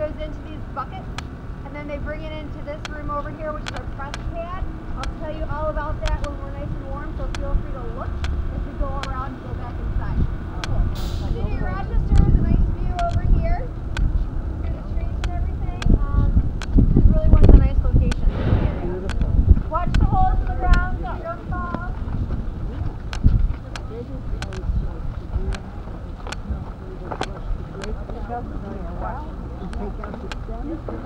goes into these buckets, and then they bring it into this room over here, which is Take out the stem.